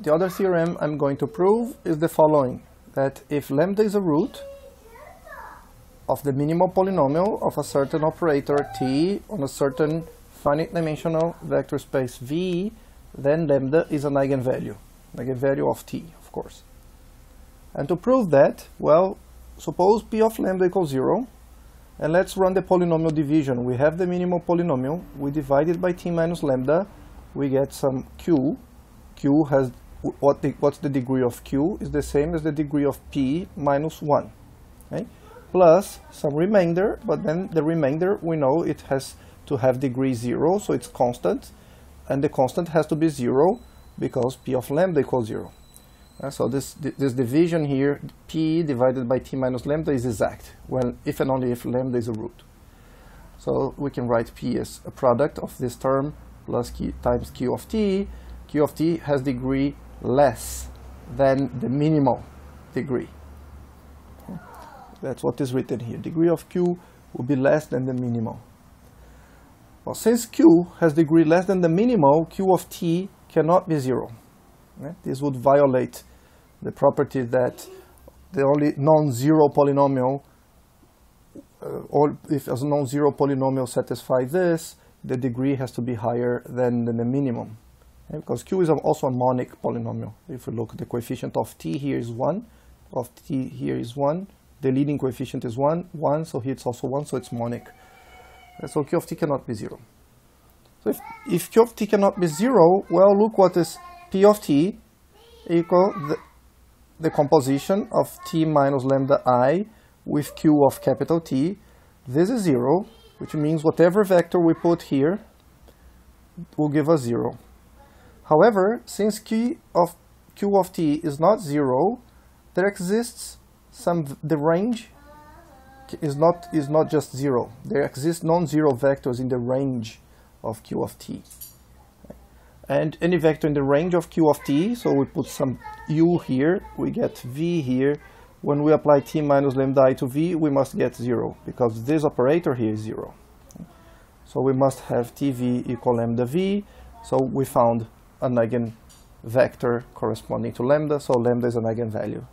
the other theorem I'm going to prove is the following, that if lambda is a root of the minimal polynomial of a certain operator t on a certain finite dimensional vector space V, then lambda is an eigenvalue, eigenvalue of t, of course. And to prove that, well, suppose p of lambda equals 0, and let's run the polynomial division. We have the minimal polynomial, we divide it by t minus lambda, we get some q. q has, what the, what's the degree of q is the same as the degree of p minus 1. Okay? Plus some remainder, but then the remainder we know it has to have degree 0, so it's constant, and the constant has to be 0 because p of lambda equals 0. Uh, so this, this division here, p divided by t minus lambda is exact, well, if and only if lambda is a root. So we can write p as a product of this term plus q times q of t. q of t has degree less than the minimal degree. That's what is written here. Degree of q will be less than the minimal. Well, since q has degree less than the minimal, q of t cannot be zero. This would violate the property that the only non-zero polynomial, uh, or if a non-zero polynomial satisfies this, the degree has to be higher than, than the minimum. Because q is also a monic polynomial. If we look at the coefficient of t here is 1, of t here is 1, the leading coefficient is 1, 1, so here it's also 1, so it's monic. Uh, so q of t cannot be 0. So if, if q of t cannot be 0, well, look what is p of t equal the, the composition of t minus lambda i with q of capital T. This is 0, which means whatever vector we put here will give us 0. However, since q of, q of t is not 0, there exists some, the range is not, is not just 0. There exist non-zero vectors in the range of q of t and any vector in the range of q of t, so we put some u here, we get v here. When we apply t minus lambda i to v, we must get 0, because this operator here is 0. So we must have tv equal lambda v, so we found an eigenvector corresponding to lambda, so lambda is an eigenvalue.